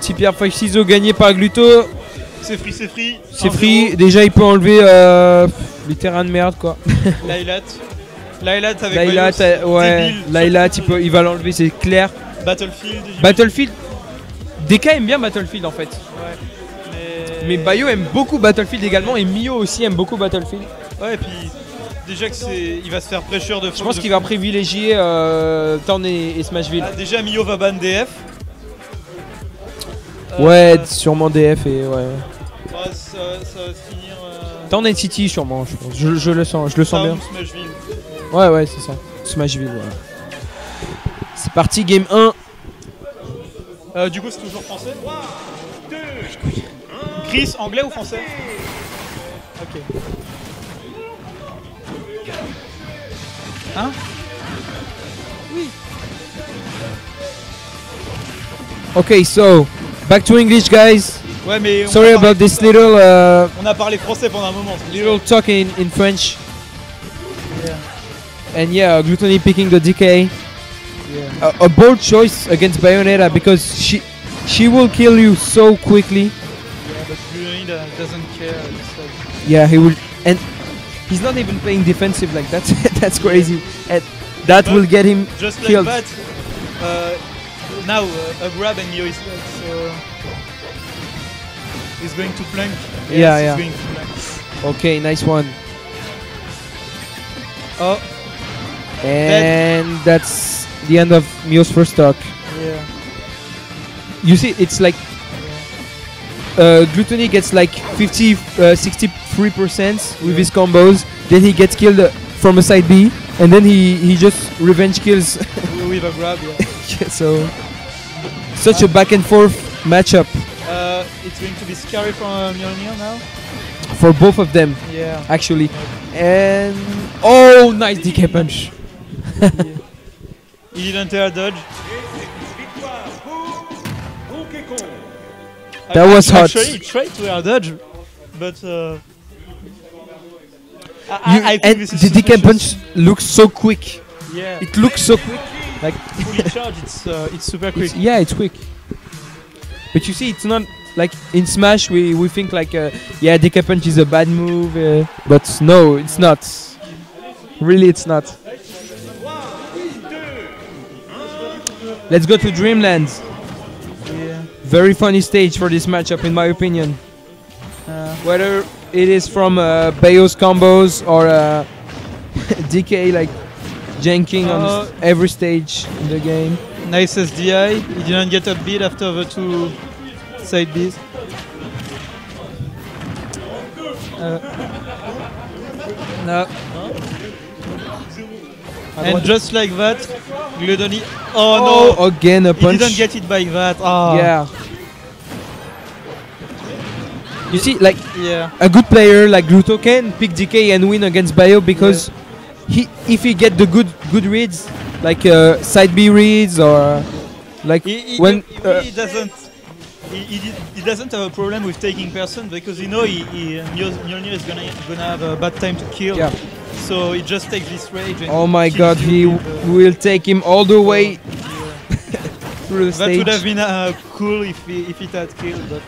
Petit pierre 5 ciseaux gagné par Gluto. C'est free, c'est free. C'est 1-0. free. Déjà, il peut enlever euh, les terrains de merde quoi. Lailat. Lailat avec Laylat, Bios, euh, ouais. Laylat, il, peut- il va l'enlever, c'est clair. Battlefield. Battlefield. DK aime bien Battlefield en fait. Ouais. Mais Bayo aime beaucoup Battlefield également et Mio aussi aime beaucoup Battlefield. Ouais, et puis déjà que c'est, il va se faire pressure de. Je pense qu'il va privilégier euh, Torn et, et Smashville. Ah, déjà Mio va ban DF. Euh, Ouais, sûrement DF et ouais. bah, ça, ça va se finir. Euh, Torn et City sûrement, je pense. Je, je le sens, je le sens bien. Smashville. Ouais, ouais, c'est ça. Smashville, ouais. C'est parti, game 1. Euh, du coup, c'est toujours français. Chris, anglais ou français? Ok. Hein? Okay, so back to English, guys. Ouais, mais. Sorry about this little uh, On a parlé français pendant un moment. little talk in, in French. Yeah. And yeah, Glutonny picking the DK. Yeah. A, a bold choice against Bayonetta because she she will kill you so quickly. Yeah, but uh, doesn't care. Like, Yeah, he will, and he's not even playing defensive like that. That's crazy, and that But will get him just like killed. that. Uh, now uh, a grab and Mio is dead, so he's going to plank. Yes, Yeah, he's yeah. going to plank. Okay, nice one. Oh, And that's the end of Mio's first stock. yeah. You see, it's like uh, Glutonny gets like 50, uh, 63% with his combos. Then he gets killed uh, from a side B, and then he, he just revenge kills. With a grab, yeah. so, such a back and forth matchup Uh, it's going to be scary for uh, Myollnir now. for both of them, Yeah. actually. And oh, nice DK punch. He didn't air dodge. That was hot. Actually, he tried to air dodge, but uh, I, I, I and the DK punch looks so quick. Yeah, It looks so quick. Like fully charged. It's uh, it's super quick. It's, yeah, it's quick. But you see, it's not like in Smash we, we think like uh, yeah, DK punch is a bad move, uh, but no, it's not. Really, it's not. Let's go to Dreamland. Yeah. Very funny stage for this matchup, in my opinion. Uh, Whether it is from uh, Bayo's combos or uh, DK like janking on Uh, every stage in the game. nice SDI. He didn't get a beat after the two side Bs. Uh, no. And just like that, Glutonny. Oh, no! again a He punch. didn't get it by that. Ah. Yeah. You see, like Yeah. a good player like Gluto can pick DK and win against Bio because he, if he get the good good reads, like uh, side B reads or like He, he, when he, uh, he doesn't. He, he, doesn't have a problem with taking person because you know he, he Myollnir is gonna gonna have a bad time to kill. Yeah. So he just takes this rage. And oh my god, he will take him all the way through the That stage. would have been uh, cool if he, if it had killed, but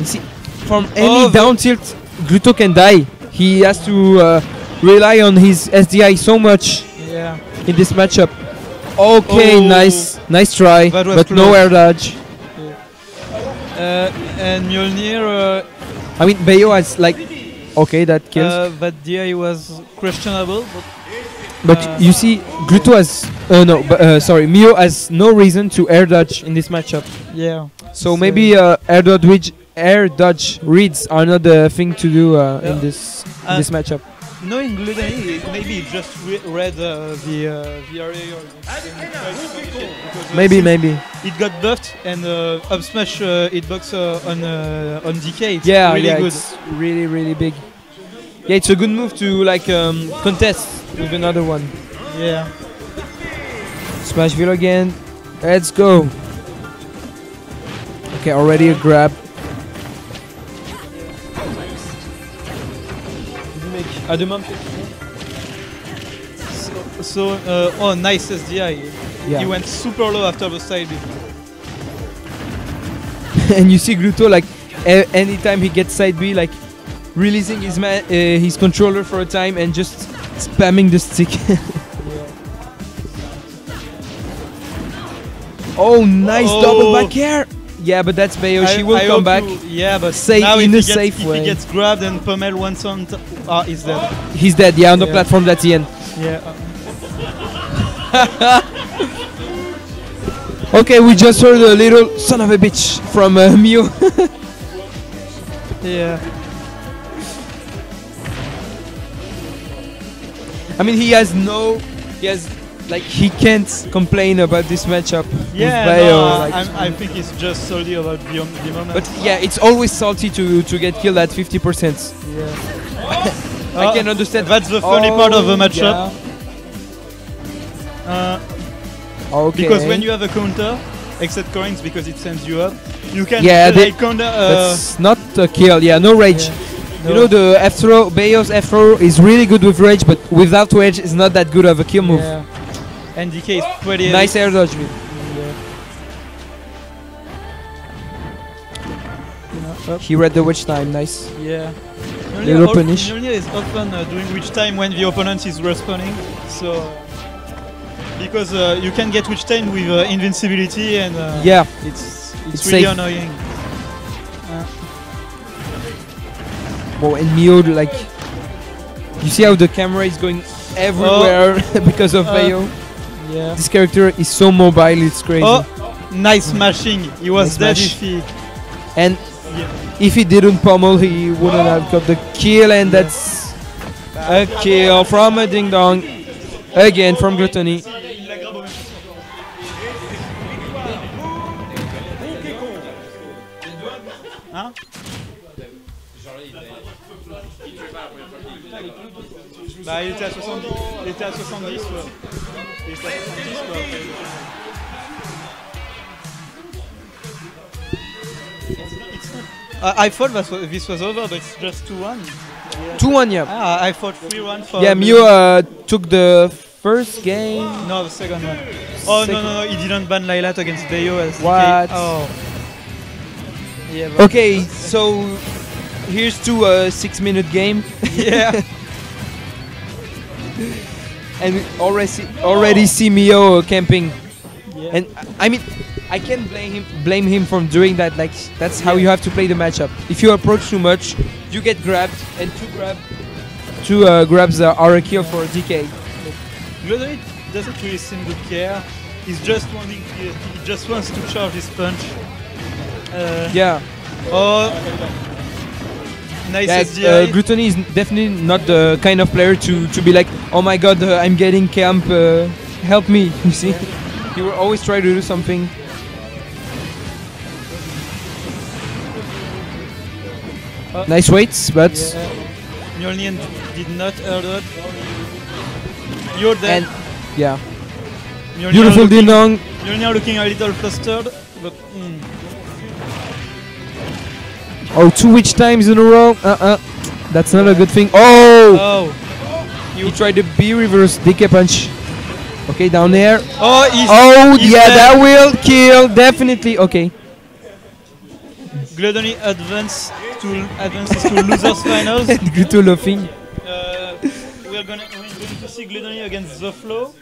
You see, from any Oh, down tilt, Gluto can die. He has to uh, rely on his SDI so much yeah. in this matchup. Okay, Oh. nice, nice try, but no air dodge. Uh, and Myollnir, uh, I mean, Bayo has like, okay, that kills. uh, that DI was questionable, but but uh, you see, Gluto has, uh, no, but, uh, sorry, Mio has no reason to air dodge in this matchup. yeah. So, So- maybe uh, air dodge, air dodge reads are not the thing to do uh, in this in Uh, this matchup. Knowing Glutonny, maybe he just re- read uh, the uh, VRA or something, tried to position, because, uh, Maybe, maybe. It got buffed and uh, up smash uh, hitbox uh, on uh, on DK. It's yeah, really yeah, good. it's really, really big. Yeah, it's a good move to like um, contest with another one. Yeah. Smashville again. Let's go. Okay, already a grab. À demain. So, so uh, oh, nice SDI. Yeah. He went super low after the side B. and you see Gluto like anytime he gets side B, like releasing his uh, his controller for a time and just spamming the stick. oh, nice double Oh. back air. Yeah, but that's Bayo. She will I come back. you- yeah, but Safe- now in a gets, safe if way. he gets grabbed and Pummel once on, t- ah, he's dead. He's dead. Yeah, on the Yeah. platform. That's the end. Yeah. Okay, we just heard a little son of a bitch from uh, Mio. Yeah. I mean, he has no, he has like he can't complain about this matchup. with Yeah, Bayo, no, like- I think it's just solely about the, the moment. but yeah, it's always salty to to get killed at 50%. yeah. I Oh, can understand. That's the funny part of the Oh, matchup. Uh, Okay. Because when you have a counter, except coins because it sends you up, you can Yeah, uh, like counter. Uh, That's not a kill. Yeah, no rage. no. You know the F throw, Bayo's F throw is really good with rage, but without rage, it's not that good of a kill move. Yeah. And DK is pretty Nice air dodge. Yeah. He read the witch time. Nice. Yeah. Little punish. Myollnir is often uh, doing witch time when the opponent is respawning, so because uh, you can get witch time with uh, invincibility and uh, Yeah. it's it's, It's really safe. annoying. Well, and Mio, like, you see how the camera is going everywhere because of Uh, Bayo. Yeah. This character is so mobile, it's crazy. Oh, nice smashing. He was Nice dead smash. if he. And Yeah. if he didn't pummel, he wouldn't have got the kill, and that's a kill from a ding dong. Again from Glutonny. Bah, il était à 70. Il était à 70, quoi. Il était à 70, quoi. not- I, thought that wa- this was over, but it's just 2-1. 2-1, yeah. Ah, I thought 3-1 for... Yeah, Mio uh, took the first game. No, the second one. Oh, no, Second- no, no, he didn't ban Lylat against DK. What? Oh. Yeah, Okay, so here's to a six-minute game, yeah. and already already see Mio camping. yeah. And I mean, I can't blame him blame him from doing that. Like that's how you have to play the matchup. If you approach too much, you get grabbed, and two grab, two uh, grabs are a kill for DK. Glodry doesn't really seem to care. He's just wanting, he, he just wants to charge his punch. Uh, Yeah, Oh, nice. SDI. Uh, Glutonny is definitely not the kind of player to to be like, oh my god, uh, I'm getting camp, uh, help me. You see, he will always try to do something. Uh, Nice weights, but yeah. Myollnir did not dodge. You're dead. and yeah, Myollnir beautiful dong. Myollnir looking a little flustered, but mm, Oh, two witch times in a row. Uh uh, that's not a good thing. Oh. oh, You tried the B reverse DK punch. Okay, down there. oh, he's, Oh, yeah, dead. that will kill. Definitely. Okay. Glutonny advance to advances to losers finals. Gluto laughing. Uh, we're gonna we're going to see Glutonny against the Zoflo.